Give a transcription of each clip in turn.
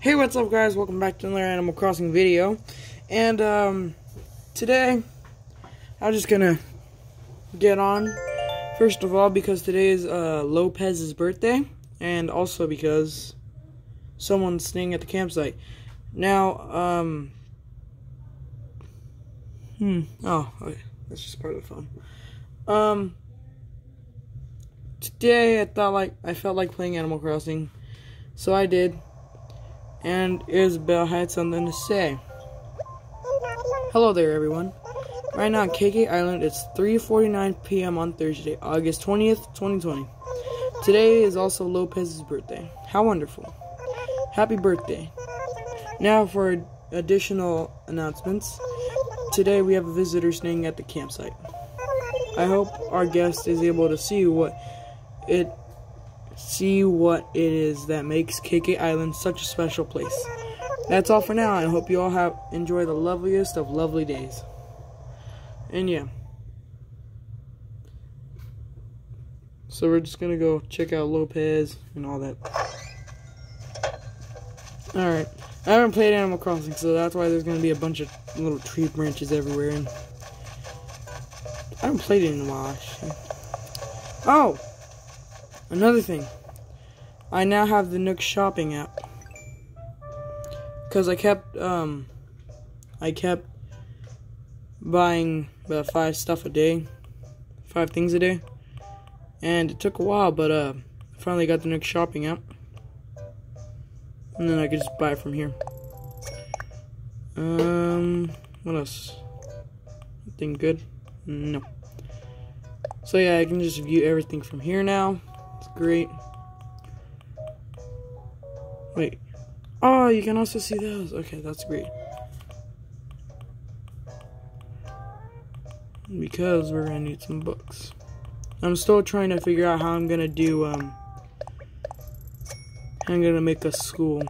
Hey, what's up, guys? Welcome back to another Animal Crossing video. And, um, today, I'm just gonna get on, first of all, because today is, uh, Lopez's birthday, and also because someone's staying at the campsite. Now, um, hmm, oh, okay, that's just part of the fun. Um, today I thought like, I felt like playing Animal Crossing, so I did and Isabelle had something to say. Hello there, everyone. Right now on KK Island, it's 3.49 p.m. on Thursday, August 20th, 2020. Today is also Lopez's birthday. How wonderful. Happy birthday. Now for additional announcements. Today we have a visitor staying at the campsite. I hope our guest is able to see what it see what it is that makes KK Island such a special place. That's all for now. I hope you all have enjoy the loveliest of lovely days. And yeah. So we're just gonna go check out Lopez and all that. Alright. I haven't played Animal Crossing, so that's why there's gonna be a bunch of little tree branches everywhere and I haven't played it in a while actually. Oh! Another thing, I now have the Nook shopping app. Cause I kept um I kept buying about five stuff a day. Five things a day. And it took a while, but uh finally got the Nook shopping app. And then I could just buy it from here. Um what else? Anything good? No. So yeah, I can just view everything from here now. Great. Wait. Oh, you can also see those. Okay, that's great. Because we're gonna need some books. I'm still trying to figure out how I'm gonna do, um, I'm gonna make a school.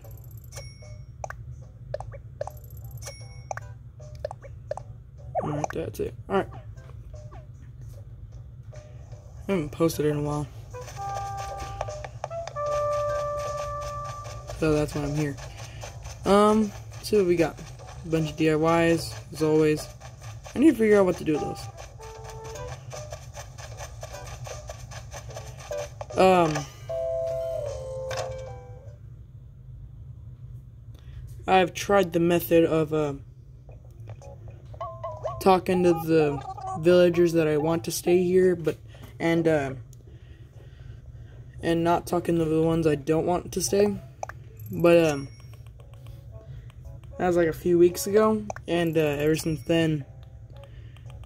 Alright, that's it. Alright. I haven't posted in a while. So that's why I'm here. Um, see what we got. A bunch of DIYs, as always. I need to figure out what to do with those. Um, I've tried the method of uh, talking to the villagers that I want to stay here, but and uh, and not talking to the ones I don't want to stay. But um, that was like a few weeks ago, and uh, ever since then,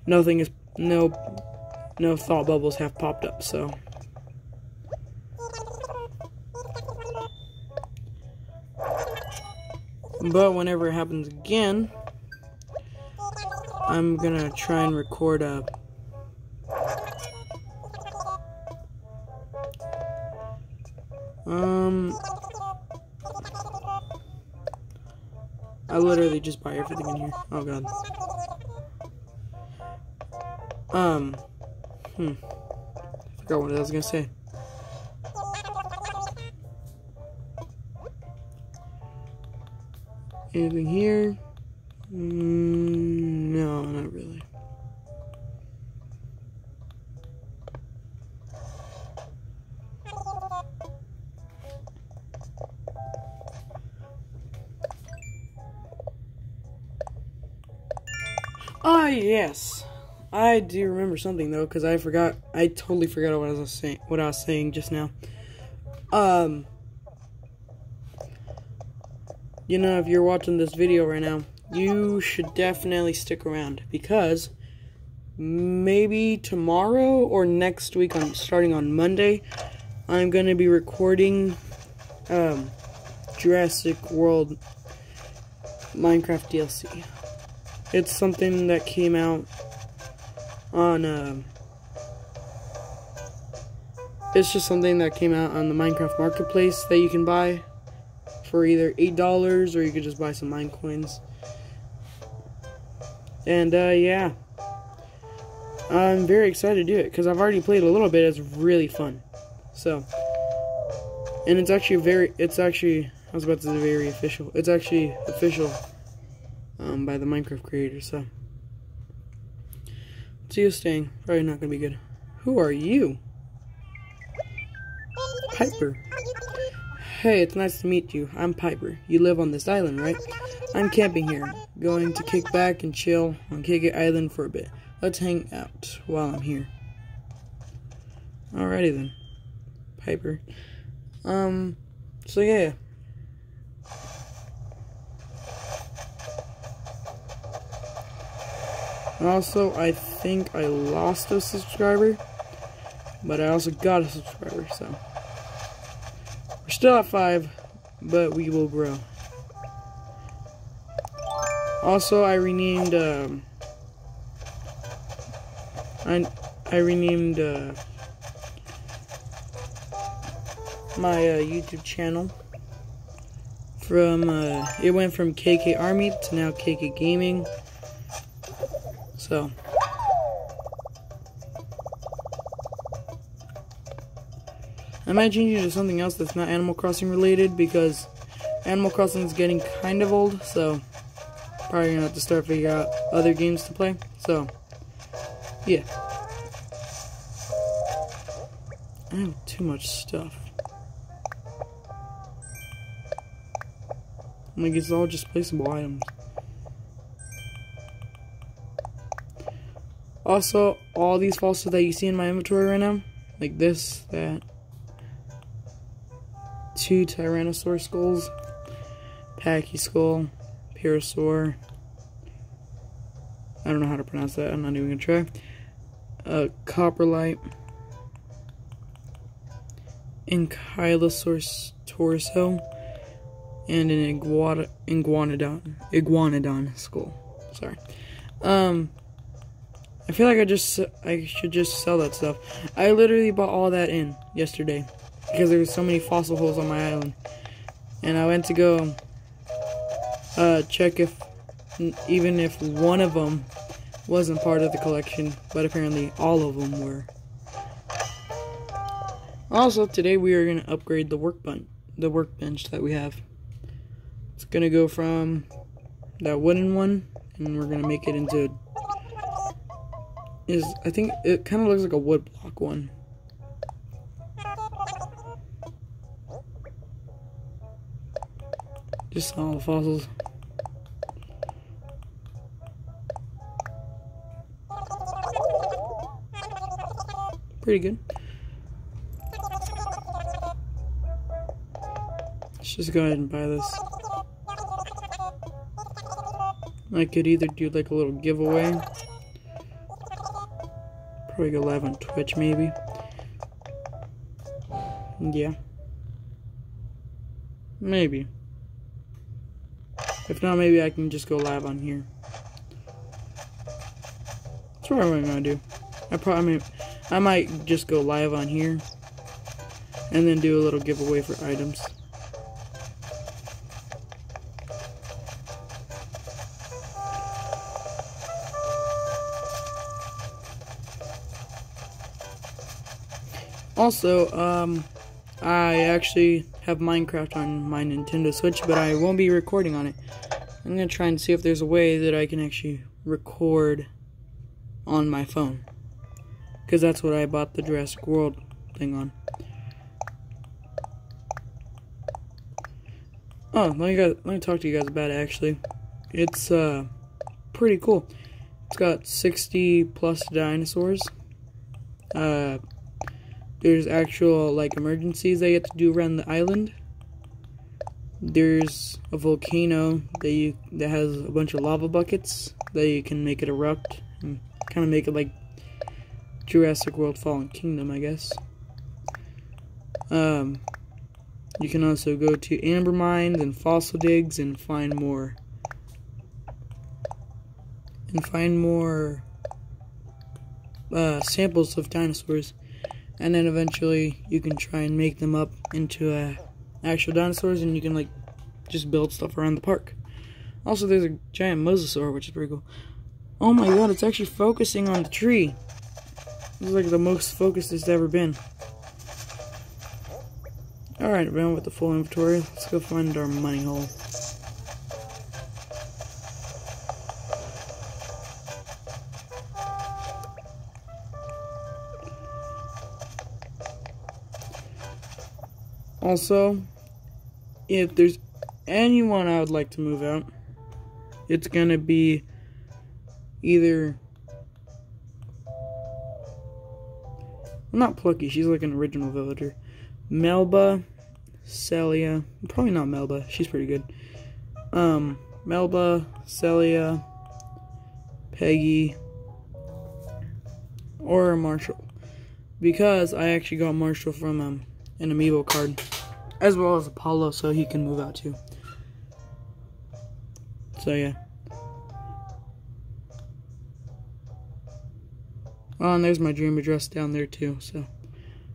nothing is no no thought bubbles have popped up. So. But whenever it happens again, I'm gonna try and record a um I literally just buy everything in here. Oh god. Um. Hmm. Forgot what I was gonna say. Anything here? Mm, no, not really. Yes. I do remember something though, because I forgot. I totally forgot what I was saying. What I was saying just now. Um. You know, if you're watching this video right now, you should definitely stick around because maybe tomorrow or next week, on starting on Monday, I'm gonna be recording um, Jurassic World Minecraft DLC. It's something that came out on, uh, it's just something that came out on the Minecraft Marketplace that you can buy for either $8 or you could just buy some Minecoins. And, uh, yeah. I'm very excited to do it because I've already played a little bit. It's really fun. So, and it's actually very, it's actually I was about to say very official. It's actually official um, by the Minecraft creator, so. See you staying. Probably not gonna be good. Who are you? Piper. Hey, it's nice to meet you. I'm Piper. You live on this island, right? I'm camping here. Going to kick back and chill on KK Island for a bit. Let's hang out while I'm here. Alrighty then. Piper. Um, so yeah. Also, I think I lost a subscriber, but I also got a subscriber, so. We're still at five, but we will grow. Also, I renamed, um, I, I renamed, uh, my uh, YouTube channel from, uh, it went from KK Army to now KK Gaming. So. I might change it to something else that's not Animal Crossing related because Animal Crossing is getting kind of old, so probably gonna have to start figuring out other games to play. So, yeah. I have too much stuff. Like, it's all just placeable items. Also, all these fossils that you see in my inventory right now, like this, that, two Tyrannosaur skulls, Pachyskull, Pyrosaur, I don't know how to pronounce that, I'm not even gonna try, a Coprolite, Ankylosaurus torso, and an iguana, iguanodon, iguanodon skull, sorry. Um, I feel like I just I should just sell that stuff. I literally bought all that in yesterday because there was so many fossil holes on my island, and I went to go uh, check if even if one of them wasn't part of the collection, but apparently all of them were. Also, today we are gonna upgrade the workbench, the workbench that we have. It's gonna go from that wooden one, and we're gonna make it into is I think it kind of looks like a wood block one. Just all the fossils. Pretty good. Let's just go ahead and buy this. I could either do like a little giveaway Live on Twitch, maybe. Yeah. Maybe. If not, maybe I can just go live on here. That's what I'm gonna do. I probably, I might just go live on here, and then do a little giveaway for items. Also, um, I actually have Minecraft on my Nintendo Switch, but I won't be recording on it. I'm gonna try and see if there's a way that I can actually record on my phone. Because that's what I bought the Jurassic World thing on. Oh, let me, guys, let me talk to you guys about it, actually. It's, uh, pretty cool. It's got 60 plus dinosaurs. Uh, there's actual like emergencies you have to do around the island. There's a volcano that you that has a bunch of lava buckets that you can make it erupt and kind of make it like Jurassic World Fallen Kingdom, I guess. Um, you can also go to amber mines and fossil digs and find more and find more uh, samples of dinosaurs and then eventually you can try and make them up into uh, actual dinosaurs and you can like just build stuff around the park also there's a giant mosasaur which is pretty cool oh my god it's actually focusing on the tree this is like the most focused it's ever been Alright, around with the full inventory. Let's go find our money hole. Also, if there's anyone I would like to move out, it's gonna be either not Plucky, she's like an original villager. Melba, Celia, probably not Melba, she's pretty good. Um, Melba, Celia, Peggy, or Marshall. Because I actually got Marshall from um, an amiibo card as well as Apollo so he can move out too. So yeah. Oh, and there's my dream address down there too. So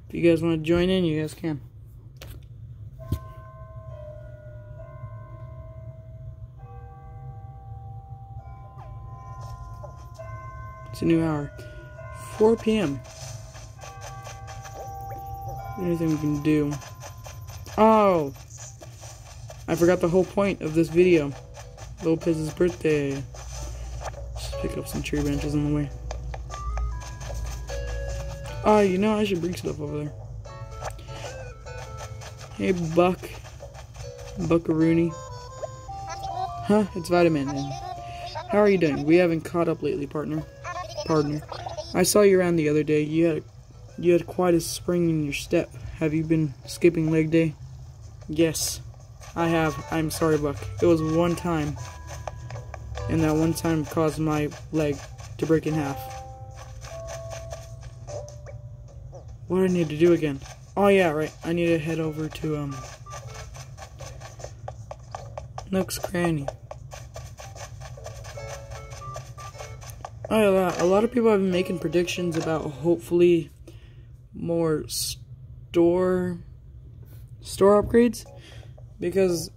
if you guys want to join in, you guys can. It's a new hour. 4 p.m. Anything we can do. Oh! I forgot the whole point of this video. Lopez's birthday. Just pick up some tree branches on the way. Oh, you know, I should bring stuff over there. Hey, Buck. Buckaroony. Huh? It's Vitamin. And how are you doing? We haven't caught up lately, partner. Partner. I saw you around the other day. You had you had quite a spring in your step. Have you been skipping leg day? Yes, I have. I'm sorry, Buck. It was one time. And that one time caused my leg to break in half. What do I need to do again? Oh yeah, right. I need to head over to, um... Nook's Cranny. Oh, yeah, a lot of people have been making predictions about hopefully more store store upgrades because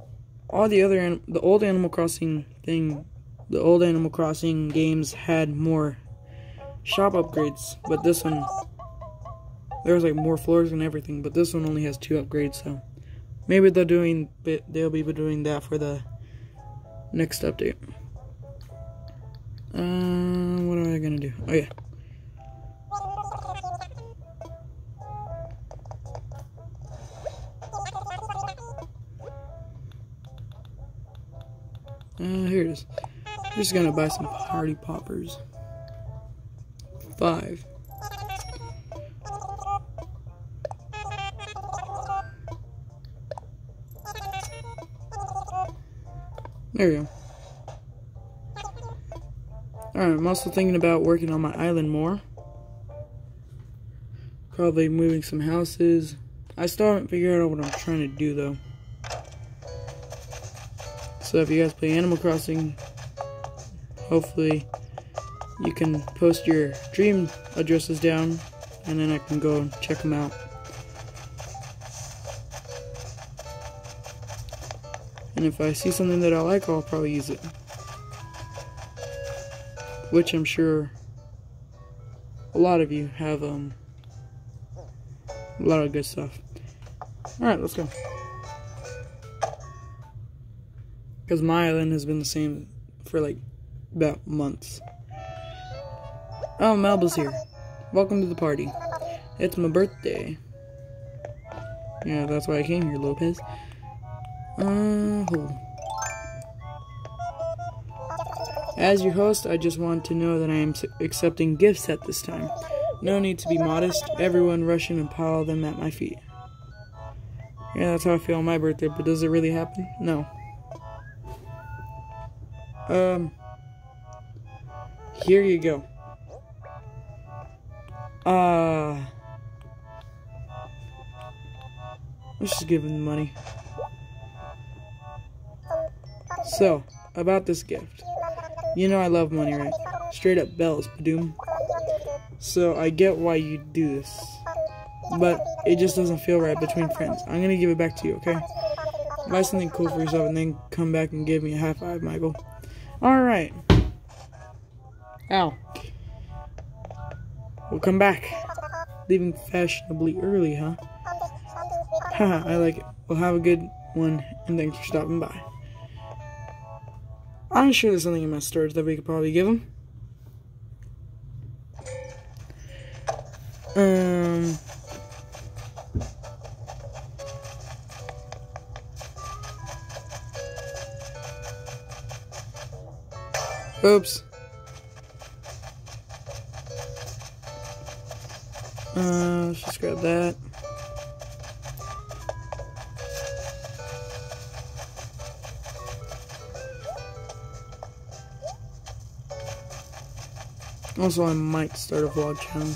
all the other the old Animal Crossing thing, the old Animal Crossing games had more shop upgrades, but this one there was like more floors and everything, but this one only has two upgrades, so maybe they're doing they'll be doing that for the next update. Um, what am I gonna do? Oh yeah. Uh, here it is. I'm just gonna buy some party poppers. Five. There we go. Alright, I'm also thinking about working on my island more. Probably moving some houses. I still haven't figured out what I'm trying to do though. So if you guys play Animal Crossing, hopefully you can post your dream addresses down and then I can go and check them out. And if I see something that I like, I'll probably use it. Which I'm sure a lot of you have um, a lot of good stuff. Alright, let's go. Because my island has been the same for like about months. Oh, Melba's here. Welcome to the party. It's my birthday. Yeah, that's why I came here, Lopez. Uh, As your host, I just want to know that I am accepting gifts at this time. No need to be modest. Everyone rush in and pile them at my feet. Yeah, that's how I feel on my birthday, but does it really happen? No. Um, here you go. Uh, let's just give him the money. So, about this gift. You know I love money, right? Straight up bells, Badoom. So, I get why you do this. But, it just doesn't feel right between friends. I'm gonna give it back to you, okay? Buy something cool for yourself and then come back and give me a high five, Michael. Alright. Ow. We'll come back. Leaving fashionably early, huh? Haha, I like it. Well, have a good one, and thanks for stopping by. I'm sure there's something in my storage that we could probably give him. Um. Oops. Uh, let's just grab that. Also, I might start a vlog channel.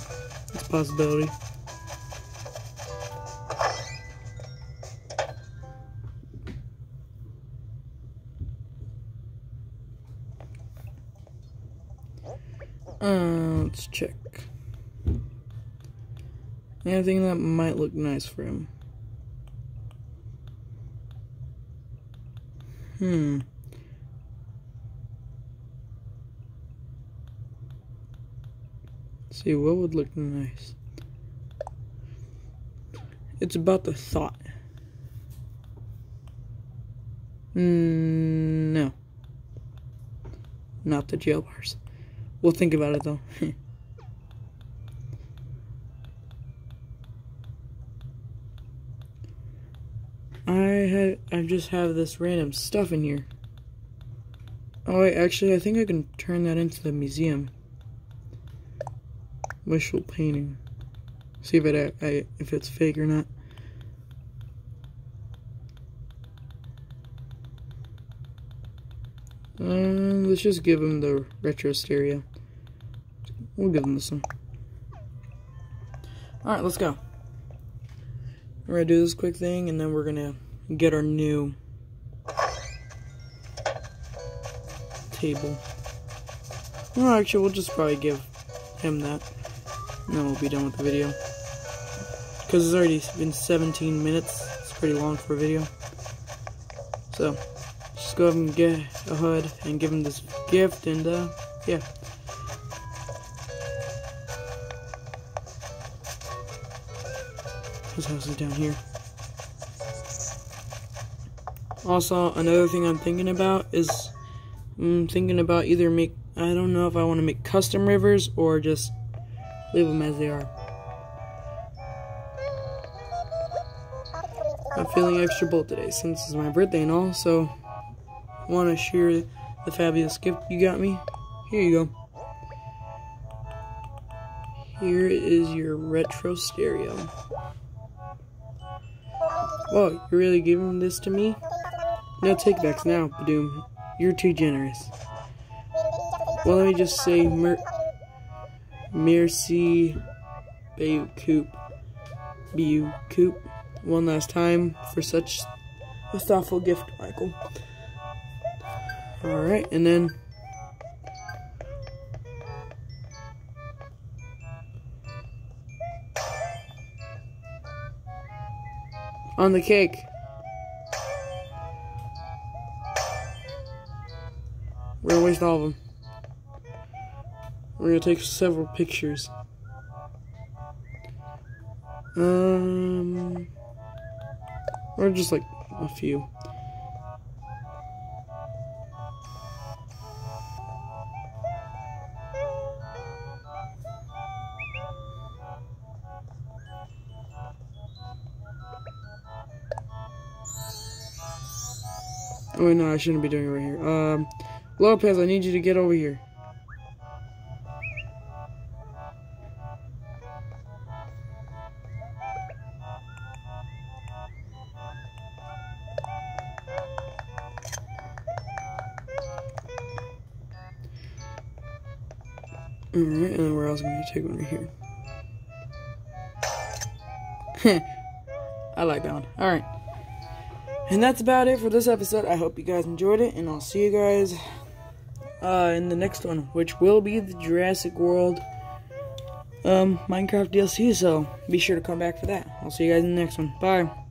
It's a possibility. Anything that might look nice for him. Hmm. see what would look nice. It's about the thought. Mm, no. Not the jail bars. We'll think about it though. I had I just have this random stuff in here. Oh wait, actually I think I can turn that into the museum. Wishful painting. See if it I, if it's fake or not. Uh, let's just give him the retro stereo. We'll give him this one. Alright, let's go. We're gonna do this quick thing and then we're gonna get our new table. Well, actually, we'll just probably give him that. And then we'll be done with the video. Because it's already been 17 minutes. It's pretty long for a video. So, just go ahead and get a hood and give him this gift and, uh, yeah. His house is down here. Also, another thing I'm thinking about is I'm thinking about either make I don't know if I want to make custom rivers or just leave them as they are. I'm feeling extra bold today since it's my birthday and all, so I want to share the fabulous gift you got me. Here you go. Here is your retro stereo. Whoa, you're really giving this to me? No takebacks now, Badoom. You're too generous. Well, let me just say, mer merci, Bayou Coop, Bayou Coop, one last time for such a thoughtful gift, Michael. Alright, and then on the cake. We're gonna waste all of them. We're gonna take several pictures. Um, or just like a few. Oh no, I shouldn't be doing it right here. Um, Lopez, I need you to get over here. Alright, and where else am I going to take one right here? I like that one. Alright. And that's about it for this episode. I hope you guys enjoyed it, and I'll see you guys uh, in the next one, which will be the Jurassic World um, Minecraft DLC. So be sure to come back for that. I'll see you guys in the next one. Bye.